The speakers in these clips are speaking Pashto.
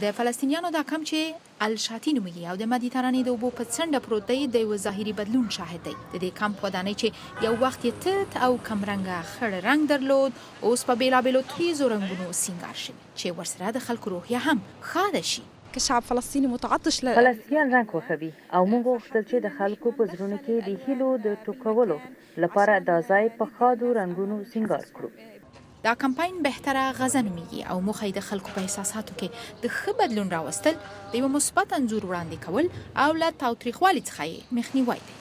د فلسطینیانو دا کمپ چې الشاتی نومېږي او د مدیترانې د اوبو په څنډه پروت دی، د یوه ظاهري بدلون شاهد دی. د دې کمپ ودانۍ چې یو وخت یې تت او کمرنګه خړ رنګ درلود، اوس په بېلابېلو تېزو رنګونو سینګار شوې، چې ورسره د خلکو روحیه هم ښاده شي. که شعب فلسطیني متعطش له. فلسطینیان رنګ خوښوي او موږ وغوښتل چې د خلکو په زړونو کې د هیلو د ټوکولو. لپاره دا ځای په ښادو رنګونو سینګار کړو. دا کمپاین بهتره غزه نومیږي او موخه یې د خلکو په احساساتو کې د ښه بدلون راوستل، د یوه مثبت انځور وړاندې کول او له تاوتریخوالي څخه یې مخنیوی دی.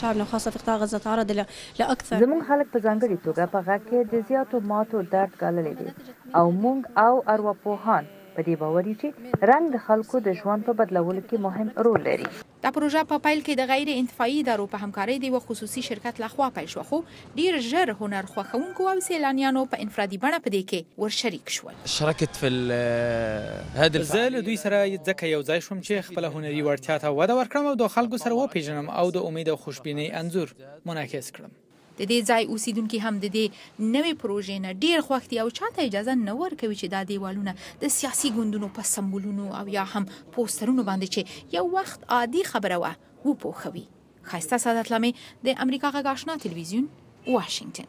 شعبنا خاصة في قطاع غزة تعرض لأكثر. زموږ خلک په ځانګړې توګه په غږ کې د زیاتو ماتو درد ګاللی دی او موږ او ارواپوهان په دې باور یو چې رنګ د خلکو د ژوند په بدلولو کې مهم رول لري. دا پروژه په پیل کې د غیر انتفاعي ادارو په همکارۍ د یوه خصوصي شرکت له خوا پیل شوه، خو ډیر ژر هنر خوښونکو او سیلانیانو په انفرادي بڼه په دې کې ور شریک شول. شرکت فی هذه الفعالیت. زه له دوی سره ځکه یو ځای شوم چې خپله هنري وړتیا ته وده ورکړم او د خلکو سره وپیژنم او د امید او خوشبینۍ انځور منعکس کړم. د دې ځای اوسېدونکي هم د دې نوې پروژې نه ډېر خوښ دي او چا ته اجازه نه ورکوي چې دا دېوالونه د سیاسي ګوندونو په سمبولونو او یا هم پوسټرونو باندې چې یو وخت عادي خبره وه وپوښوي. ښایسته سعادت لامې د امریکا غږ آشنا تلویزیون واشنګټن.